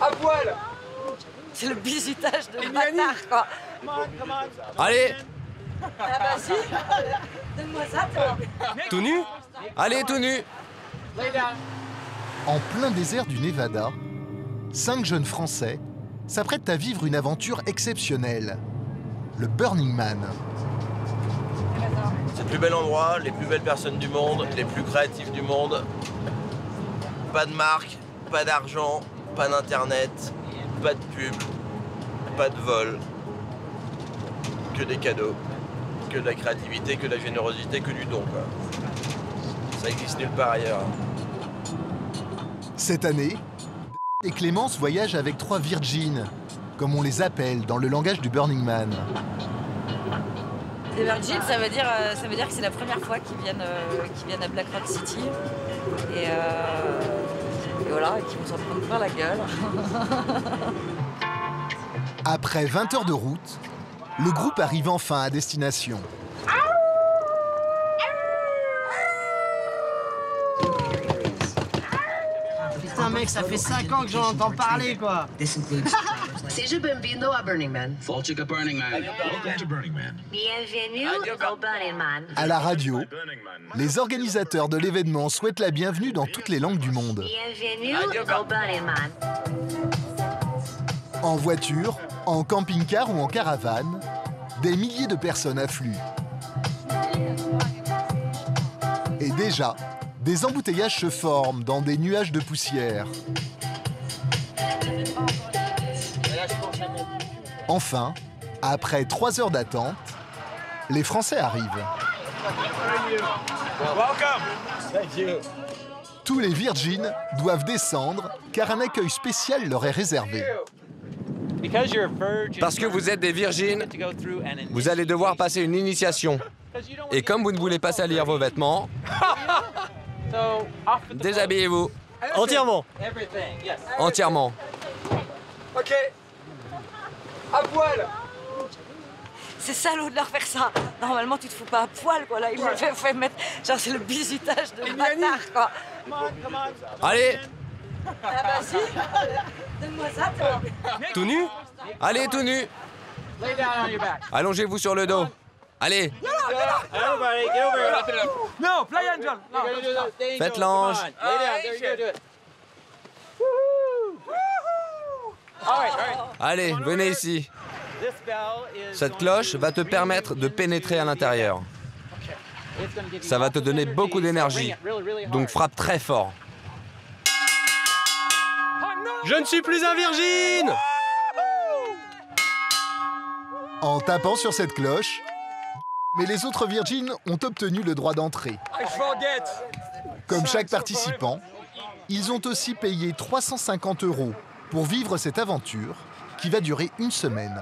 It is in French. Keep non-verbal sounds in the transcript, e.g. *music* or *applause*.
À poil C'est le bisutage de bâtard, quoi. Allez, Ah bah si Donne-moi ça, toi tout nu Allez, tout nu En plein désert du Nevada, cinq jeunes Français s'apprêtent à vivre une aventure exceptionnelle. Le Burning Man. C'est le plus bel endroit, les plus belles personnes du monde, les plus créatifs du monde. Pas de marque, pas d'argent, pas d'internet, pas de pub, pas de vol. Que des cadeaux, que de la créativité, que de la générosité, que du don. Quoi. Ça existe nulle part ailleurs. Cette année, et Clémence voyagent avec trois virgins, comme on les appelle dans le langage du Burning Man. Les Virgin, ça veut dire, euh, ça veut dire que c'est la première fois qu'ils viennent, euh, qu'ils viennent à Black Rock City. Et, euh, s'en prendre plein la gueule. *laughs* Après 20 heures de route, le groupe arrive enfin à destination. Putain mec, ça fait 5 ans que j'en entends parler quoi. *laughs* Seja bem-vindo ao Burning Man. Volte a Burning Man. Welcome to Burning Man. Bienvenue au Burning Man. À la radio, les organisateurs de l'événement souhaitent la bienvenue dans toutes les langues du monde. Bienvenue au Burning Man. En voiture, en camping-car ou en caravane, des milliers de personnes affluent. Et déjà, des embouteillages se forment dans des nuages de poussière. Enfin, après trois heures d'attente, les Français arrivent. Tous les Virgins doivent descendre car un accueil spécial leur est réservé. Parce que vous êtes des virgines, vous allez devoir passer une initiation. Et comme vous ne voulez pas salir vos vêtements, déshabillez-vous Entièrement. entièrement. Ok À poil. C'est salaud de leur faire ça. Normalement, tu te fous pas à poil, quoi. Là, ils fait, fait mettre. Genre, c'est le bisutage de bâtard, quoi. Allez, Ah bah si. Donne-moi ça, toi. *laughs* Tout nu Allez, tout nu. Allongez-vous sur le dos. Allez, Non, Play Angel. Faites l'ange. Allez, venez ici. Cette cloche va te permettre de pénétrer à l'intérieur. Ça va te donner beaucoup d'énergie. Donc frappe très fort. Je ne suis plus un virgin En tapant sur cette cloche, mais les autres Virgins ont obtenu le droit d'entrée. Comme chaque participant, ils ont aussi payé 350 euros pour vivre cette aventure qui va durer une semaine.